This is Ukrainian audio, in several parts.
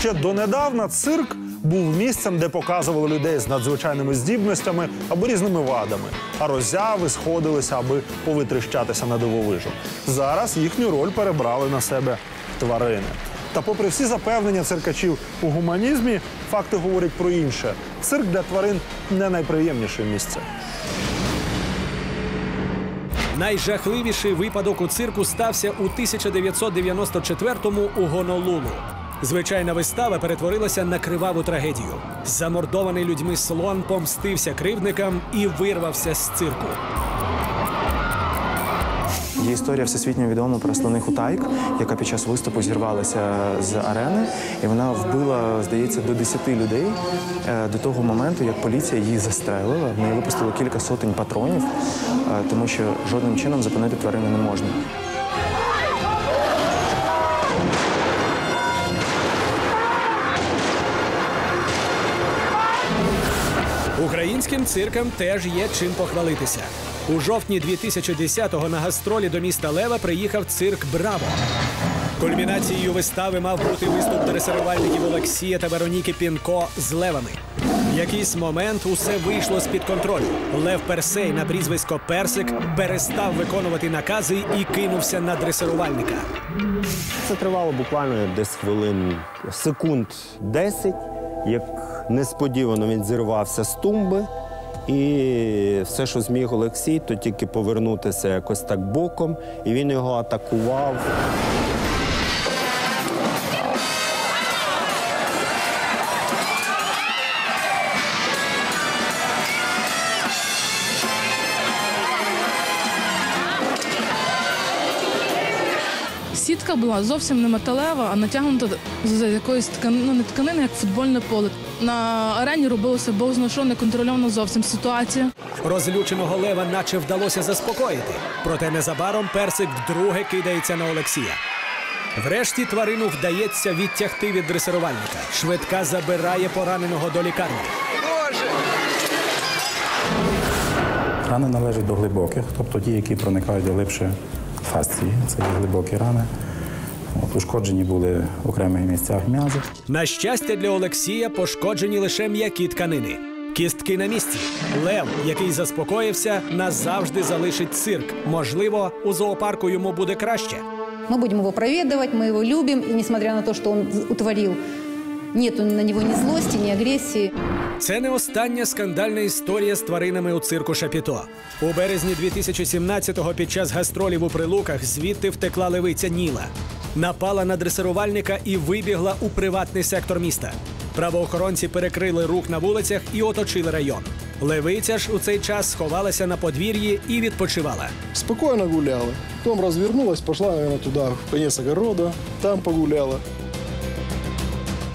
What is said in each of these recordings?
Ще донедавна цирк був місцем, де показували людей з надзвичайними здібностями або різними вадами, а роззяви сходилися, аби повитріщатися на дивовижу. Зараз їхню роль перебрали на себе тварини. Та, попри всі запевнення циркачів у гуманізмі, факти говорять про інше. Цирк для тварин не найприємніше місце. Найжахливіший випадок у цирку стався у 1994-му у Гонолулу. Звичайна вистава перетворилася на криваву трагедію. Замордований людьми слон помстився кривдникам і вирвався з цирку. Є історія всесвітньо відома про слони Хутайк, яка під час виступу зірвалася з арени, і вона вбила, здається, до 10 людей е, до того моменту, як поліція її застрелила. В неї випустили кілька сотень патронів, е, тому що жодним чином зупинити тварину не можна. Українським циркам теж є чим похвалитися. У жовтні 2010-го на гастролі до міста Лева приїхав цирк Браво. Кульмінацією вистави мав бути виступ дресирувальників Олексія та Вероніки Пінко з левами. В якийсь момент усе вийшло з-під контролю. Лев Персей на прізвисько Персик перестав виконувати накази і кинувся на дресирувальника. Це тривало буквально десь хвилин секунд 10, як несподівано він зірвався з тумби. І все, що зміг Олексій, то тільки повернутися якось так боком, і він його атакував. Сітка була зовсім не металева, а натягнута з якоїсь тканини, ну, не тканини, як футбольне поле. На арені робилося бог зна що, неконтрольована зовсім ситуація. Розлюченого лева наче вдалося заспокоїти. Проте незабаром персик вдруге кидається на Олексія. Врешті тварину вдається відтягти від дресирувальника. Швидка забирає пораненого до лікарні. Рани належать до глибоких, тобто ті, які проникають глибше фасції. Це є глибокі рани. От, ушкоджені були в окремих місцях м'язи. На щастя для Олексія пошкоджені лише м'які тканини. Кістки на місці. Лев, який заспокоївся, назавжди залишить цирк. Можливо, у зоопарку йому буде краще. Мы будем его проведывать, мы его любим, и несмотря на то, что он утворил, нет на него ни злости, ни агрессии. Це не остання скандальна історія з тваринами у цирку Шапіто. У березні 2017-го під час гастролів у прилуках звідти втекла левиця Ніла. Напала на дресирувальника і вибігла у приватний сектор міста. Правоохоронці перекрили рух на вулицях і оточили район. Левиця ж у цей час сховалася на подвір'ї і відпочивала. Спокойно гуляла. Потом развернулась, пошла, наверное, туда, в конец огорода. Там погуляла.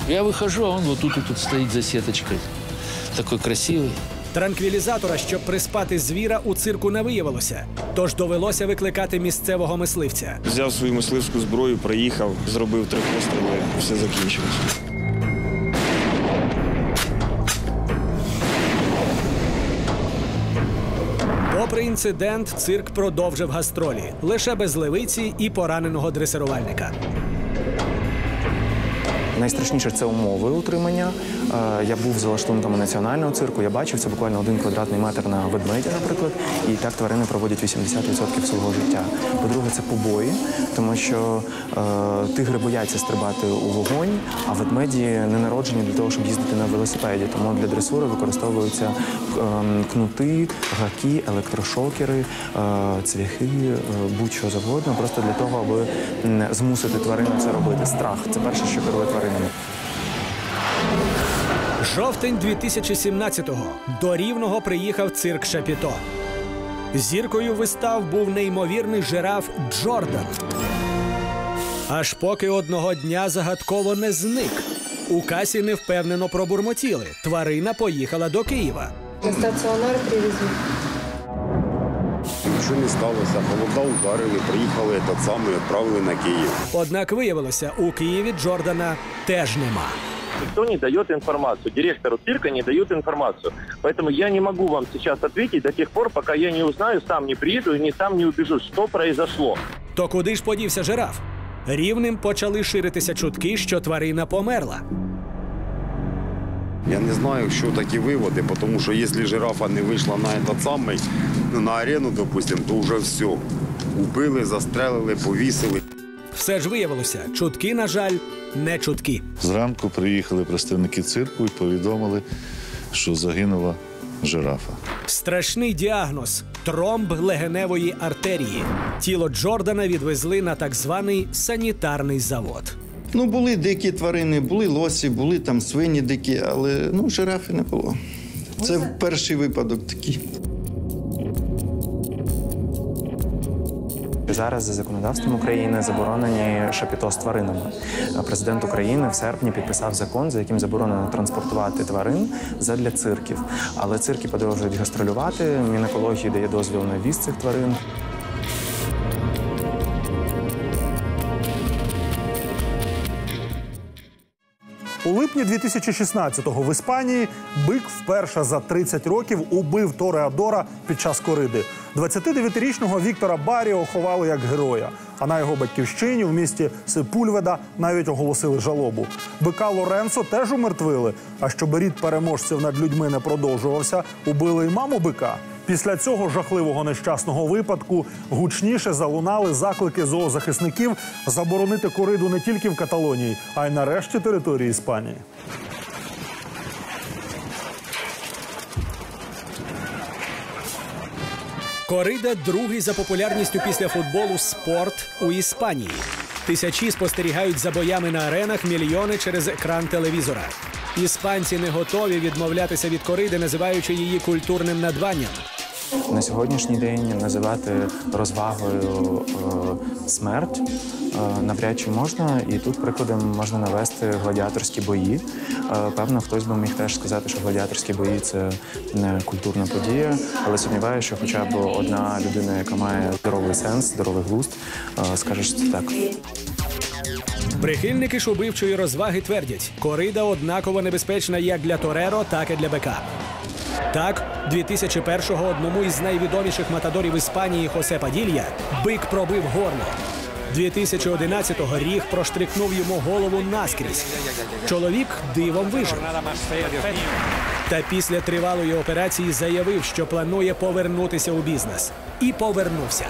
Я выхожу, а он вот тут стоит за сеточкой. Такой красивый. Транквілізатора, щоб приспати звіра, у цирку не виявилося. Тож довелося викликати місцевого мисливця. Взяв свою мисливську зброю, приїхав, зробив три постріли, все закінчилось. Попри інцидент, цирк продовжив гастролі лише без левиці і пораненого дресирувальника. Найстрашніше це умови утримання. Е, Я був за лаштунками національного цирку. Я бачив це буквально один квадратний метр на ведмеді, наприклад. І так тварини проводять 80% свого життя. По-друге, це побої, тому що е, тигри бояться стрибати у вогонь, а ведмеді не народжені для того, щоб їздити на велосипеді. Тому для дресури використовуються ем, кнути, гаки, електрошокери, е, цвяхи, е, будь-що завгодно, просто для того, аби змусити тварину це робити. Страх це перше, що керує тваринами. Жовтень 2017-го до Рівного приїхав цирк Шапіто. Зіркою вистав був неймовірний жираф Джордан. Аж поки одного дня загадково не зник. У касі невпевнено пробурмотіли. Тварина поїхала до Києва. На стаціонар привезли Нічого не сталося, холода ударили, приїхали этот самий, відправили на Київ. Однак виявилося, у Києві Джордана теж нема. Никто не дает информацию. Директору цирка не дают информацию. Поэтому я не могу вам сейчас ответить до тех пор, пока я не узнаю, сам не приеду и не сам не убежу, что произошло. То куди ж подівся жираф? Рівним почали ширитися чутки, що тварина померла. Я не знаю, що такі виводи, тому що якщо жирафа не вийшла на этот самий, ну, на арену, допустим, то вже все. Убили, застрелили, повісили. Все ж виявилося, чутки, на жаль, не чутки. Зранку приїхали представники цирку і повідомили, що загинула жирафа. Страшний діагноз тромб легеневої артерії. Тіло Джордана відвезли на так званий санітарний завод. Ну, були дикі тварини, були лосі, були там свині дикі, але ну, жирафи не було. Це перший випадок такий. Зараз за законодавством України заборонені шапіто з тваринами. Президент України в серпні підписав закон, за яким заборонено транспортувати тварин задля цирків. Але цирки продовжують гастролювати. Мінекології дає дозвіл на віз цих тварин. Липні 2016-го в Іспанії бик вперше за 30 років убив Тореадора під час кориди. 29-річного Віктора Баріо ховали як героя. А на його батьківщині в місті Сепульведа навіть оголосили жалобу. Бика Лоренцо теж умертвили. А щоб рід переможців над людьми не продовжувався, убили й маму бика. Після цього жахливого нещасного випадку гучніше залунали заклики зоозахисників заборонити кориду не тільки в Каталонії, а й на решті території Іспанії. Корида другий за популярністю після футболу спорт у Іспанії. Тисячі спостерігають за боями на аренах, мільйони через екран телевізора. Іспанці не готові відмовлятися від кориди, називаючи її культурним надбанням. На сьогоднішній день називати розвагою е, смерть е, навряд чи можна. І тут прикладом можна навести гладіаторські бої. Е, певно, хтось би міг теж сказати, що гладіаторські бої це не культурна подія, але сумніваюся, що хоча б одна людина, яка має здоровий сенс, здоровий глузд, е, скаже, що це так. Прихильники ж убивчої розваги твердять, корида однаково небезпечна як для Тореро, так і для бика. Так, 2001-го одному із найвідоміших матадорів Іспанії Хосе Паділья бик пробив горло. 2011-го ріг проштрикнув йому голову наскрізь. Чоловік дивом вижив. Та після тривалої операції заявив, що планує повернутися у бізнес. І повернувся.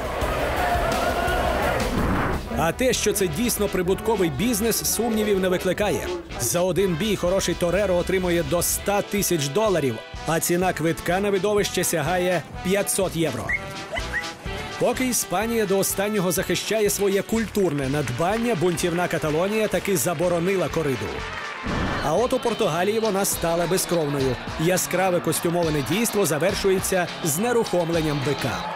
А те, що це дійсно прибутковий бізнес, сумнівів не викликає. За один бій хороший Тореро отримує до 100 тисяч доларів, а ціна квитка на видовище сягає 500 євро. Поки Іспанія до останнього захищає своє культурне надбання, бунтівна Каталонія таки заборонила кориду. А от у Португалії вона стала безкровною. Яскраве костюмоване дійство завершується знерухомленням бика.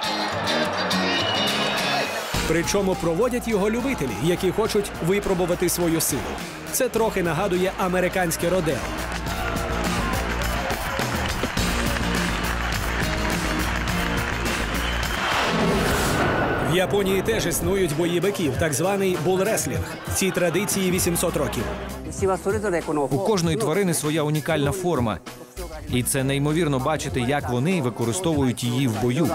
Причому проводять його любителі, які хочуть випробувати свою силу. Це трохи нагадує американське родео. В Японії теж існують бої биків, так званий булреслінг. Цій традиції 800 років. У кожної тварини своя унікальна форма, і це неймовірно бачити, як вони використовують її в бою.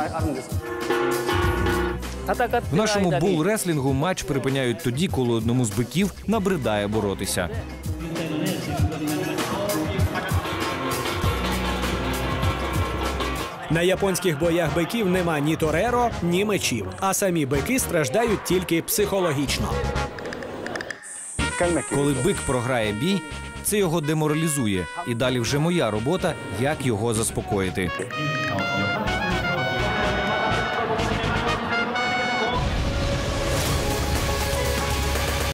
В нашому бул-реслінгу матч припиняють тоді, коли одному з биків набридає боротися. На японських боях биків нема ні тореро, ні мечів, а самі бики страждають тільки психологічно. Коли бик програє бій, це його деморалізує, і далі вже моя робота, як його заспокоїти.